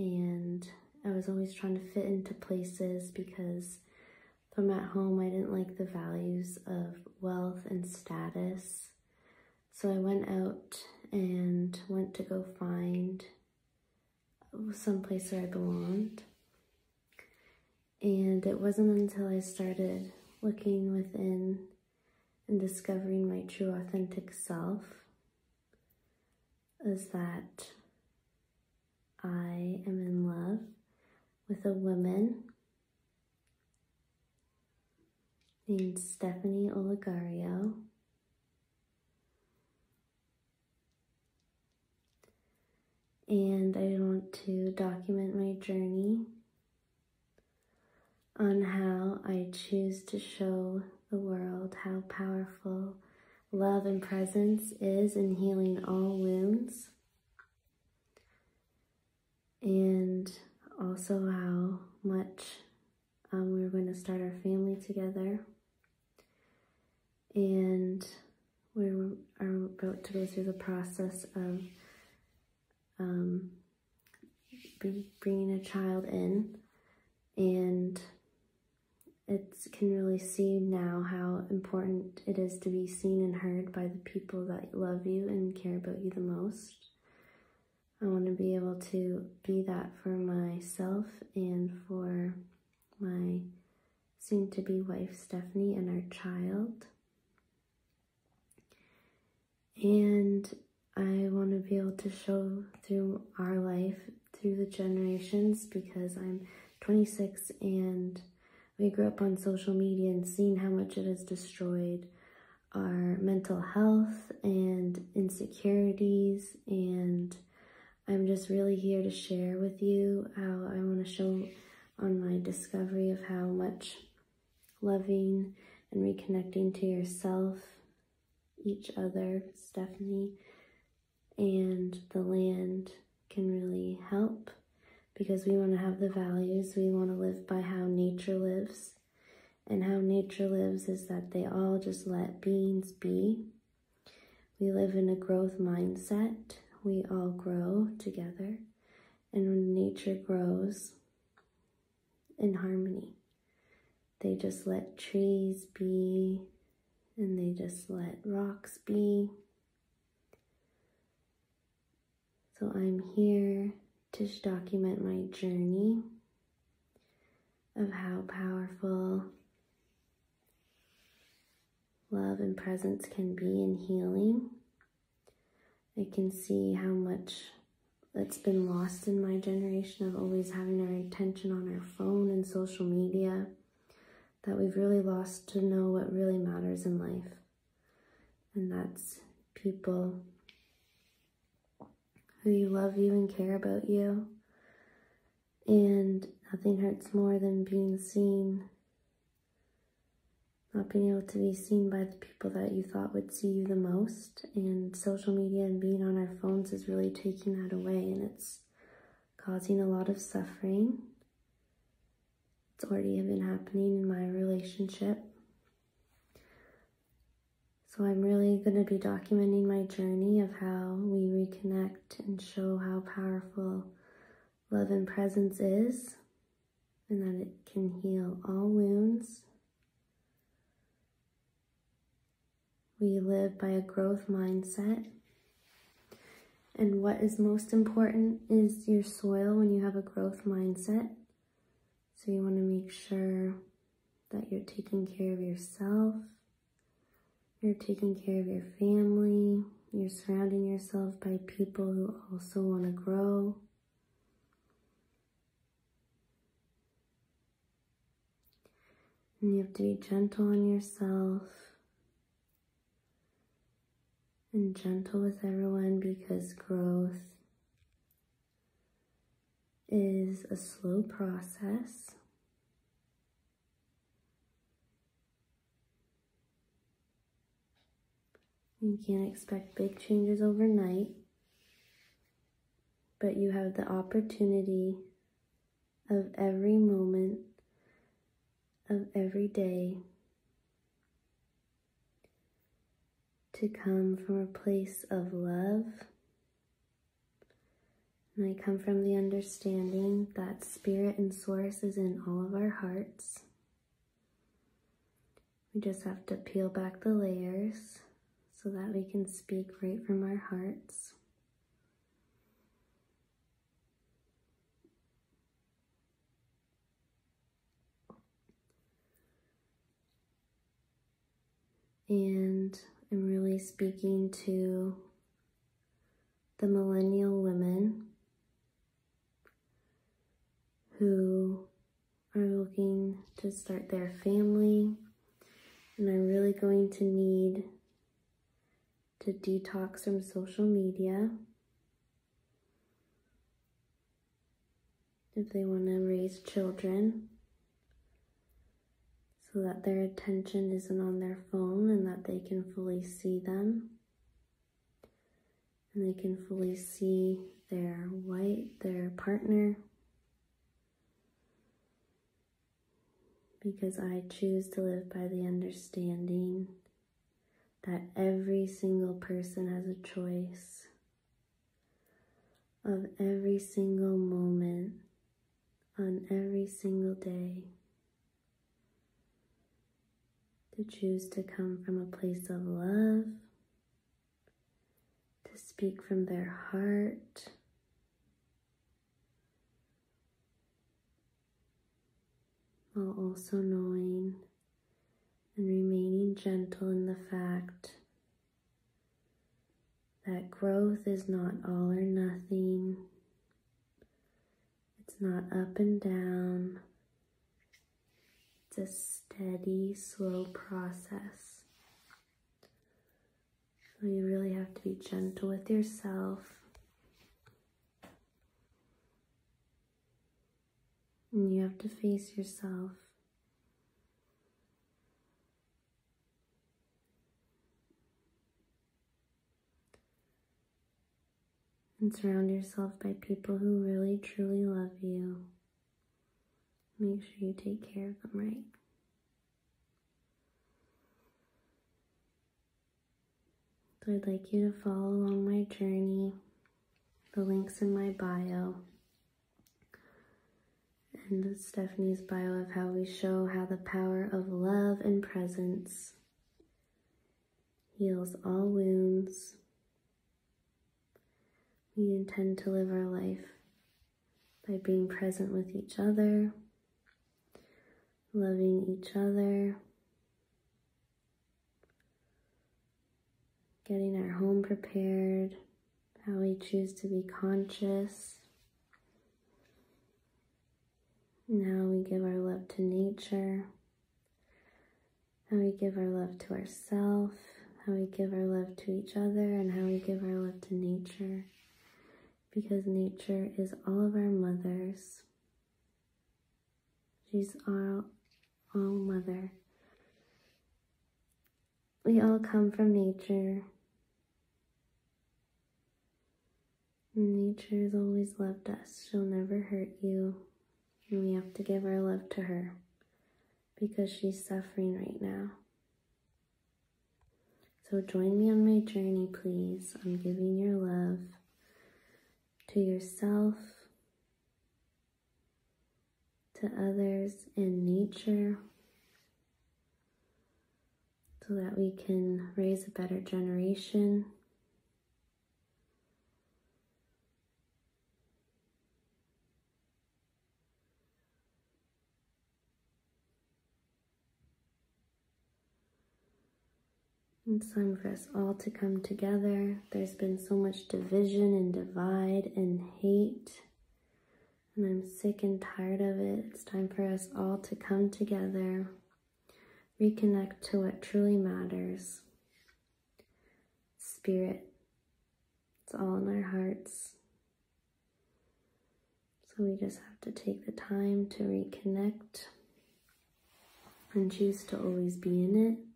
and I was always trying to fit into places because from at home I didn't like the values of wealth and status. So I went out and went to go find some place where I belonged. And it wasn't until I started looking within and discovering my true authentic self is that I am in love with a woman named Stephanie Oligario. And I want to document my journey on how I choose to show the world how powerful love and presence is in healing all wounds. And also how much um, we are going to start our family together. And we are about to go through the process of um, bringing a child in and it can really see now how important it is to be seen and heard by the people that love you and care about you the most. I want to be able to be that for myself and for my soon to be wife Stephanie and our child. And I want to be able to show through our life, through the generations, because I'm 26 and we grew up on social media and seeing how much it has destroyed our mental health and insecurities and I'm just really here to share with you how I want to show on my discovery of how much loving and reconnecting to yourself, each other, Stephanie, and the land can really help because we want to have the values. We want to live by how nature lives. And how nature lives is that they all just let beings be. We live in a growth mindset. We all grow together. And nature grows in harmony, they just let trees be and they just let rocks be. So I'm here to document my journey of how powerful love and presence can be in healing. I can see how much that's been lost in my generation of always having our attention on our phone and social media, that we've really lost to know what really matters in life. And that's people who you love you and care about you. And nothing hurts more than being seen, not being able to be seen by the people that you thought would see you the most. And social media and being on our phones is really taking that away and it's causing a lot of suffering. It's already been happening in my relationship. So I'm really going to be documenting my journey of how we reconnect and show how powerful love and presence is and that it can heal all wounds. We live by a growth mindset. And what is most important is your soil when you have a growth mindset. So you want to make sure that you're taking care of yourself, you're taking care of your family. You're surrounding yourself by people who also want to grow. And you have to be gentle on yourself and gentle with everyone because growth is a slow process. You can't expect big changes overnight, but you have the opportunity of every moment of every day to come from a place of love, And I come from the understanding that spirit and source is in all of our hearts. We just have to peel back the layers so that we can speak right from our hearts. And I'm really speaking to the millennial women who are looking to start their family. And are really going to need to detox from social media if they want to raise children so that their attention isn't on their phone and that they can fully see them. And they can fully see their white their partner. Because I choose to live by the understanding that every single person has a choice of every single moment on every single day choose to come from a place of love, to speak from their heart. While also knowing and remaining gentle in the fact that growth is not all or nothing. It's not up and down. A steady, slow process. So you really have to be gentle with yourself. And you have to face yourself. And surround yourself by people who really truly love you. Make sure you take care of them right. So I'd like you to follow along my journey. The link's in my bio. And Stephanie's bio of how we show how the power of love and presence heals all wounds. We intend to live our life by being present with each other, loving each other, getting our home prepared, how we choose to be conscious, Now we give our love to nature, how we give our love to ourselves, how we give our love to each other, and how we give our love to nature. Because nature is all of our mothers. She's our all mother. We all come from nature. Nature has always loved us. She'll never hurt you. And we have to give our love to her because she's suffering right now. So join me on my journey, please, on giving your love to yourself, to others, and nature, so that we can raise a better generation. It's time for us all to come together. There's been so much division and divide and hate. And I'm sick and tired of it. It's time for us all to come together, reconnect to what truly matters. Spirit. It's all in our hearts. So we just have to take the time to reconnect and choose to always be in it.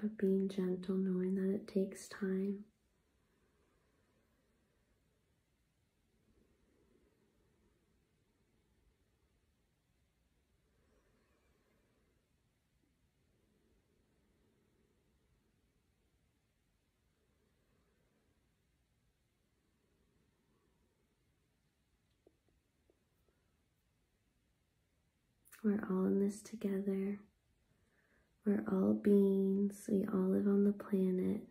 but being gentle, knowing that it takes time. We're all in this together. We're all beings. We all live on the planet.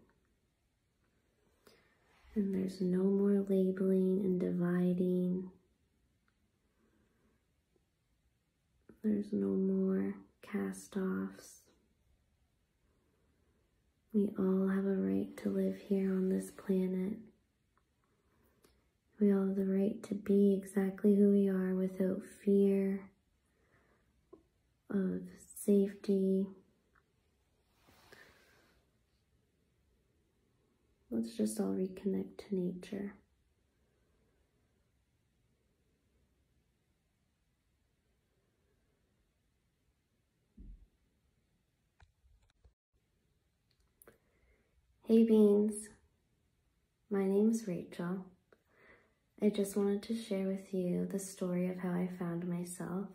And there's no more labeling and dividing. There's no more cast offs. We all have a right to live here on this planet. We all have the right to be exactly who we are without fear of safety. Let's just all reconnect to nature. Hey Beans, my name's Rachel. I just wanted to share with you the story of how I found myself